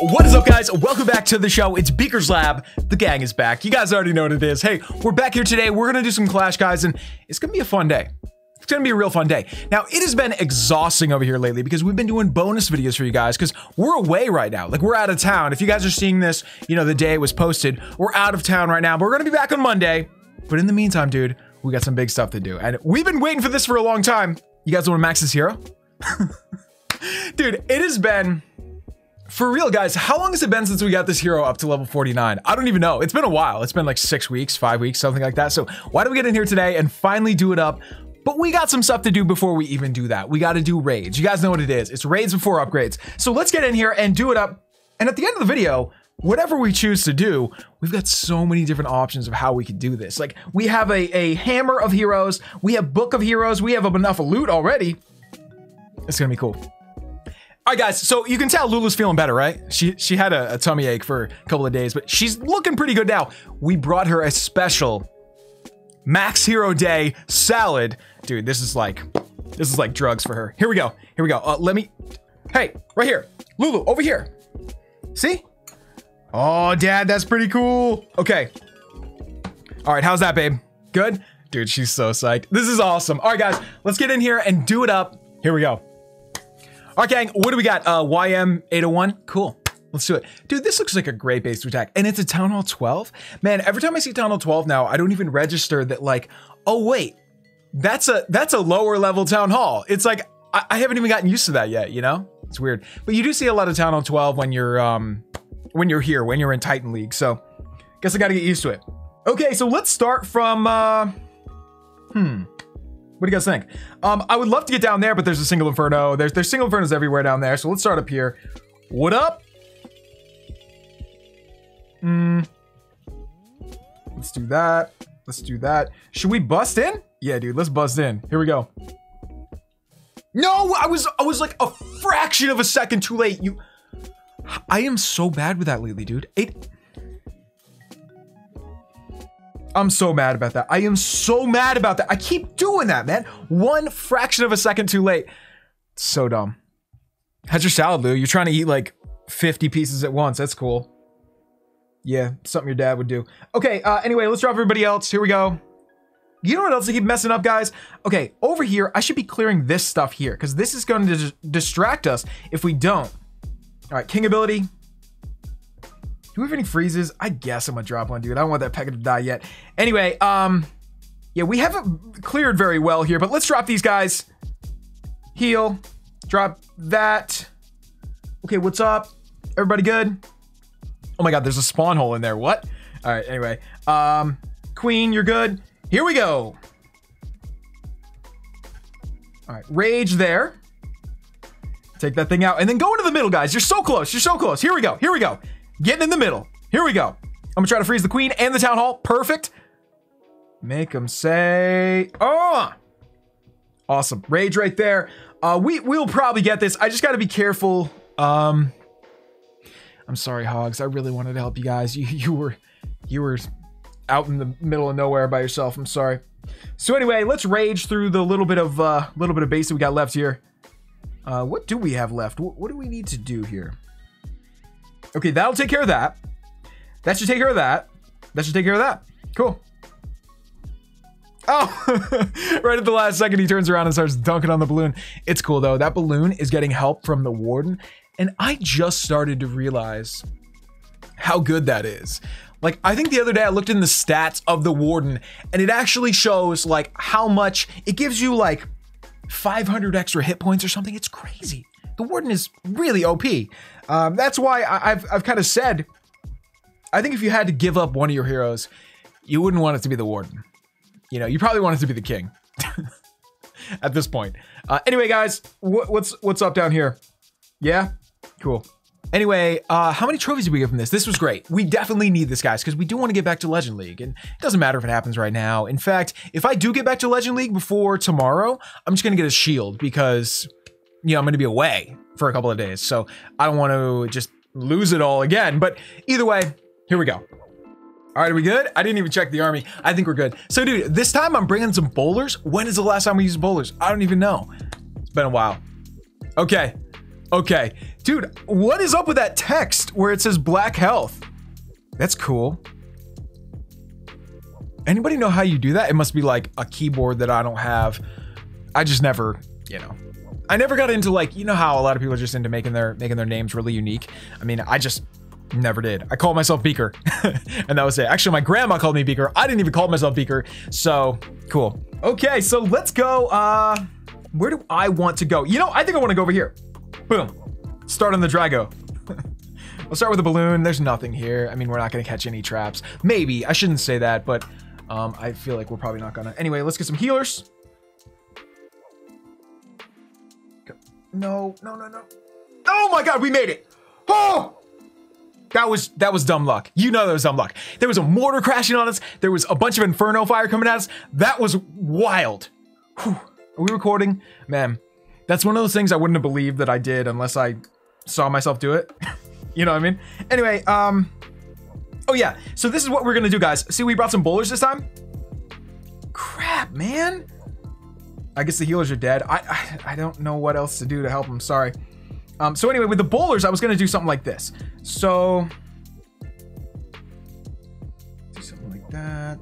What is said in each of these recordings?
What is up, guys? Welcome back to the show. It's Beaker's Lab. The gang is back. You guys already know what it is. Hey, we're back here today. We're gonna do some Clash, guys, and it's gonna be a fun day. It's gonna be a real fun day. Now, it has been exhausting over here lately because we've been doing bonus videos for you guys because we're away right now. Like, we're out of town. If you guys are seeing this, you know, the day it was posted, we're out of town right now, but we're gonna be back on Monday. But in the meantime, dude, we got some big stuff to do. And we've been waiting for this for a long time. You guys wanna max this hero? dude, it has been for real, guys, how long has it been since we got this hero up to level 49? I don't even know. It's been a while. It's been like six weeks, five weeks, something like that. So why don't we get in here today and finally do it up? But we got some stuff to do before we even do that. We got to do raids. You guys know what it is. It's raids before upgrades. So let's get in here and do it up. And at the end of the video, whatever we choose to do, we've got so many different options of how we could do this. Like we have a, a hammer of heroes. We have book of heroes. We have enough loot already. It's going to be cool. All right, guys. So you can tell Lulu's feeling better, right? She she had a, a, tummy ache for a couple of days, but she's looking pretty good now. We brought her a special Max Hero Day salad, dude. This is like this is like drugs for her. Here we go. Here we go. Uh, let me. Hey, right here, Lulu, over here. See? Oh, Dad, that's pretty cool. Okay. All right, how's that, babe? Good, dude. She's so psyched. This is awesome. All right, guys, let's get in here and do it up. Here we go. All right, gang, what do we got? Uh, YM801? Cool. Let's do it. Dude, this looks like a great base to attack. And it's a Town Hall 12? Man, every time I see Town Hall 12 now, I don't even register that like, oh wait, that's a that's a lower level Town Hall. It's like, I, I haven't even gotten used to that yet, you know? It's weird. But you do see a lot of Town Hall 12 when you're um when you're here, when you're in Titan League. So guess I gotta get used to it. Okay, so let's start from uh hmm. What do you guys think? Um, I would love to get down there, but there's a single inferno. There's there's single infernos everywhere down there. So let's start up here. What up? Hmm. Let's do that. Let's do that. Should we bust in? Yeah, dude. Let's bust in. Here we go. No, I was I was like a fraction of a second too late. You, I am so bad with that lately, dude. It. I'm so mad about that. I am so mad about that. I keep doing that, man. One fraction of a second too late. So dumb. How's your salad, Lou? You're trying to eat like 50 pieces at once. That's cool. Yeah, something your dad would do. Okay, uh, anyway, let's drop everybody else. Here we go. You know what else I keep messing up, guys? Okay, over here, I should be clearing this stuff here because this is going to distract us if we don't. All right, king ability. Do we have any freezes? I guess I'm gonna drop one, dude. I don't want that Pekka to die yet. Anyway, um, yeah, we haven't cleared very well here, but let's drop these guys. Heal. Drop that. Okay, what's up? Everybody good? Oh my god, there's a spawn hole in there. What? All right, anyway. Um, Queen, you're good. Here we go. All right, Rage there. Take that thing out and then go into the middle, guys. You're so close. You're so close. Here we go. Here we go. Getting in the middle. Here we go. I'm gonna try to freeze the queen and the town hall. Perfect. Make them say, oh, awesome. Rage right there. Uh, we we'll probably get this. I just got to be careful. Um, I'm sorry, Hogs. I really wanted to help you guys. You you were you were out in the middle of nowhere by yourself. I'm sorry. So anyway, let's rage through the little bit of uh, little bit of base that we got left here. Uh, what do we have left? What, what do we need to do here? Okay, that'll take care of that. That should take care of that. That should take care of that. Cool. Oh, right at the last second, he turns around and starts dunking on the balloon. It's cool though. That balloon is getting help from the warden. And I just started to realize how good that is. Like, I think the other day I looked in the stats of the warden and it actually shows like how much it gives you like 500 extra hit points or something. It's crazy. The warden is really OP. Um, that's why I, I've, I've kind of said, I think if you had to give up one of your heroes, you wouldn't want it to be the warden. You know, you probably want it to be the king at this point. Uh, anyway, guys, wh what's what's up down here? Yeah, cool. Anyway, uh, how many trophies did we get from this? This was great. We definitely need this, guys, because we do want to get back to Legend League. And it doesn't matter if it happens right now. In fact, if I do get back to Legend League before tomorrow, I'm just going to get a shield because, you know, I'm going to be away for a couple of days. So I don't want to just lose it all again. But either way, here we go. All right, are we good? I didn't even check the army. I think we're good. So, dude, this time I'm bringing some bowlers. When is the last time we used bowlers? I don't even know. It's been a while. Okay, Okay. Dude, what is up with that text where it says black health? That's cool. Anybody know how you do that? It must be like a keyboard that I don't have. I just never, you know. I never got into like, you know how a lot of people are just into making their making their names really unique. I mean, I just never did. I called myself Beaker. and that was it. Actually, my grandma called me Beaker. I didn't even call myself Beaker. So, cool. Okay, so let's go uh where do I want to go? You know, I think I want to go over here. Boom. Start on the Drago. we'll start with a balloon. There's nothing here. I mean, we're not going to catch any traps. Maybe. I shouldn't say that, but um, I feel like we're probably not going to. Anyway, let's get some healers. No, no, no, no. Oh my god, we made it. Oh! That was that was dumb luck. You know that was dumb luck. There was a mortar crashing on us. There was a bunch of inferno fire coming at us. That was wild. Whew. Are we recording? Man, that's one of those things I wouldn't have believed that I did unless I saw myself do it. you know what I mean? Anyway, um, oh yeah. So this is what we're gonna do, guys. See, we brought some bowlers this time. Crap, man. I guess the healers are dead. I, I, I don't know what else to do to help them. Sorry. Um, so anyway, with the bowlers, I was gonna do something like this. So do something like that.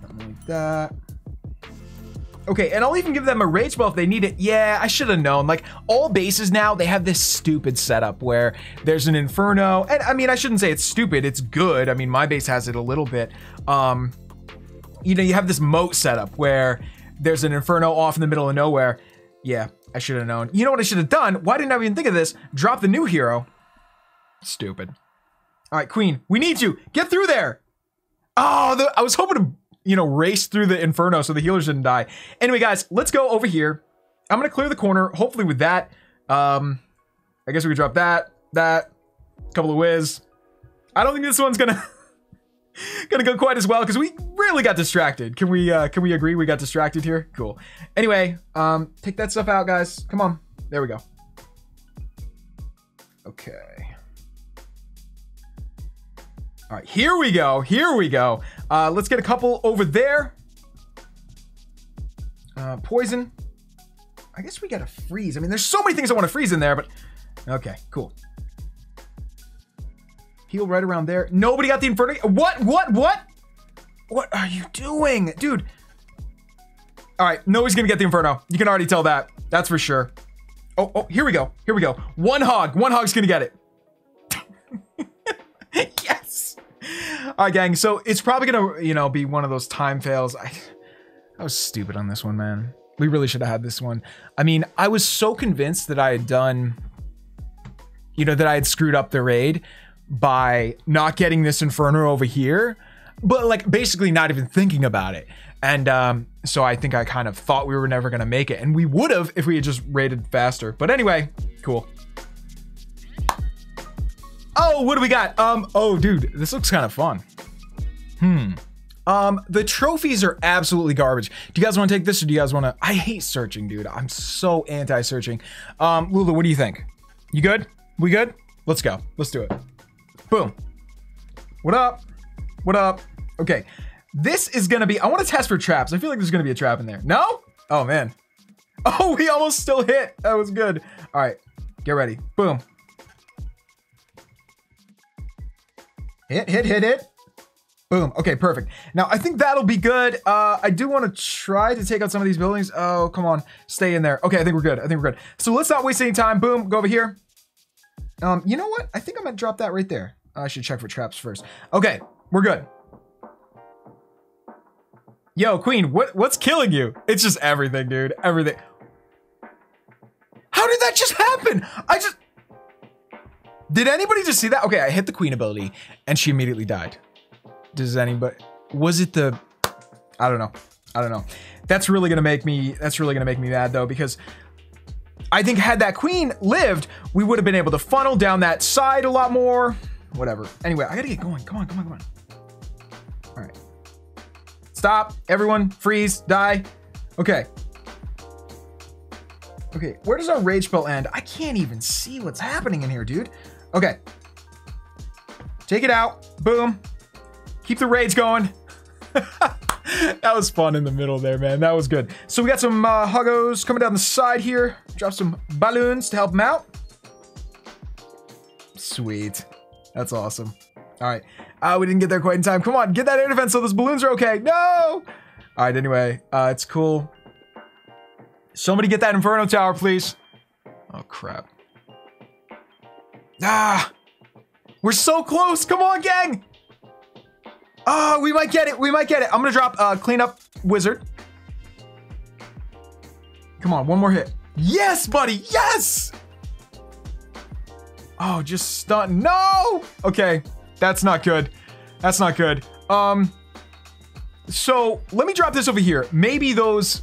Something like that. Okay, and I'll even give them a rage spell if they need it. Yeah, I should have known. Like, all bases now, they have this stupid setup where there's an Inferno. And I mean, I shouldn't say it's stupid. It's good. I mean, my base has it a little bit. Um, you know, you have this moat setup where there's an Inferno off in the middle of nowhere. Yeah, I should have known. You know what I should have done? Why didn't I even think of this? Drop the new hero. Stupid. All right, Queen, we need you. Get through there. Oh, the, I was hoping to you know, race through the inferno so the healers didn't die. Anyway, guys, let's go over here. I'm gonna clear the corner, hopefully with that. Um, I guess we could drop that, that, couple of whiz. I don't think this one's gonna gonna go quite as well because we really got distracted. Can we uh, can we agree we got distracted here? Cool. Anyway, um, take that stuff out, guys. Come on. There we go. Okay. All right, here we go. Here we go. Uh, let's get a couple over there. Uh, poison. I guess we gotta freeze. I mean, there's so many things I want to freeze in there, but okay, cool. Heal right around there. Nobody got the inferno. What? What? What? What are you doing, dude? All right, nobody's gonna get the inferno. You can already tell that. That's for sure. Oh, oh, here we go. Here we go. One hog. One hog's gonna get it. yes. All right, gang. So it's probably gonna, you know, be one of those time fails. I, I was stupid on this one, man. We really should have had this one. I mean, I was so convinced that I had done, you know, that I had screwed up the raid by not getting this Inferno over here, but like basically not even thinking about it. And um, so I think I kind of thought we were never gonna make it, and we would have if we had just raided faster. But anyway, cool. Oh, what do we got? Um, oh, dude, this looks kind of fun. Hmm. Um, the trophies are absolutely garbage. Do you guys want to take this or do you guys want to? I hate searching, dude. I'm so anti-searching. Um, Lulu, what do you think? You good? We good? Let's go. Let's do it. Boom. What up? What up? Okay. This is gonna be, I want to test for traps. I feel like there's gonna be a trap in there. No? Oh, man. Oh, we almost still hit. That was good. All right. Get ready. Boom. Hit, hit, hit, hit. Boom. Okay, perfect. Now, I think that'll be good. Uh, I do want to try to take out some of these buildings. Oh, come on. Stay in there. Okay, I think we're good. I think we're good. So let's not waste any time. Boom. Go over here. Um, you know what? I think I'm to drop that right there. I should check for traps first. Okay, we're good. Yo, Queen, what what's killing you? It's just everything, dude. Everything. How did that just happen? I just... Did anybody just see that? Okay, I hit the Queen ability, and she immediately died does anybody was it the I don't know. I don't know. That's really gonna make me that's really gonna make me mad though, because I think had that queen lived, we would have been able to funnel down that side a lot more. Whatever. Anyway, I gotta get going. Come on, come on, come on. Alright. Stop. Everyone, freeze, die. Okay. Okay, where does our rage spell end? I can't even see what's happening in here, dude. Okay. Take it out. Boom. Keep the raids going. that was fun in the middle there, man. That was good. So we got some uh, huggos coming down the side here. Drop some balloons to help them out. Sweet. That's awesome. All right. Uh, we didn't get there quite in time. Come on, get that air defense so those balloons are okay. No! All right, anyway, uh, it's cool. Somebody get that Inferno Tower, please. Oh, crap. Ah! We're so close! Come on, gang! Oh, we might get it. We might get it. I'm gonna drop uh, cleanup wizard. Come on, one more hit. Yes, buddy. Yes. Oh, just stun. No. Okay, that's not good. That's not good. Um. So let me drop this over here. Maybe those.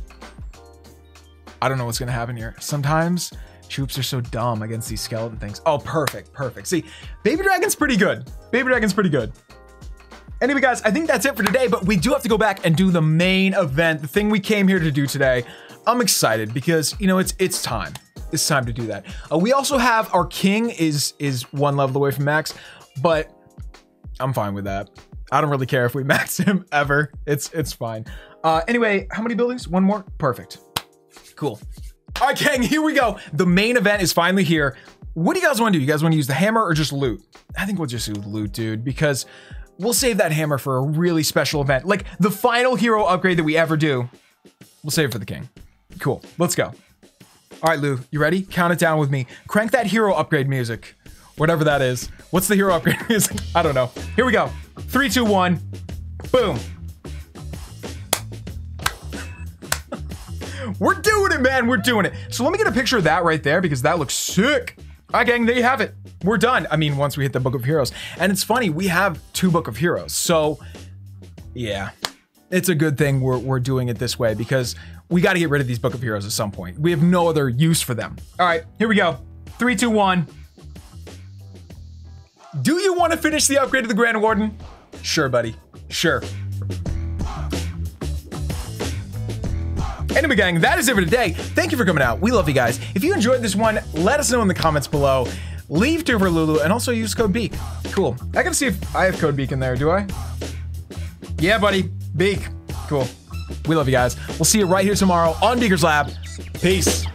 I don't know what's gonna happen here. Sometimes troops are so dumb against these skeleton things. Oh, perfect, perfect. See, Baby Dragon's pretty good. Baby Dragon's pretty good. Anyway, guys, I think that's it for today, but we do have to go back and do the main event, the thing we came here to do today. I'm excited because, you know, it's it's time. It's time to do that. Uh, we also have our king is is one level away from max, but I'm fine with that. I don't really care if we max him ever. It's it's fine. Uh, anyway, how many buildings? One more? Perfect. Cool. All right, gang, here we go. The main event is finally here. What do you guys want to do? You guys want to use the hammer or just loot? I think we'll just do loot, dude, because we'll save that hammer for a really special event. Like the final hero upgrade that we ever do. We'll save it for the king. Cool. Let's go. All right, Lou, you ready? Count it down with me. Crank that hero upgrade music. Whatever that is. What's the hero upgrade music? I don't know. Here we go. Three, two, one. Boom. We're doing it, man. We're doing it. So let me get a picture of that right there because that looks sick. All right, gang, there you have it. We're done. I mean, once we hit the Book of Heroes. And it's funny, we have two Book of Heroes. So, yeah, it's a good thing we're, we're doing it this way because we got to get rid of these Book of Heroes at some point. We have no other use for them. All right, here we go. Three, two, one. Do you want to finish the upgrade of the Grand Warden? Sure, buddy. Sure. Anyway, gang, that is it for today. Thank you for coming out. We love you guys. If you enjoyed this one, let us know in the comments below. Leave two for Lulu and also use code BEAK. Cool. I gotta see if I have code BEAK in there, do I? Yeah, buddy. BEAK. Cool. We love you guys. We'll see you right here tomorrow on Beaker's Lab. Peace.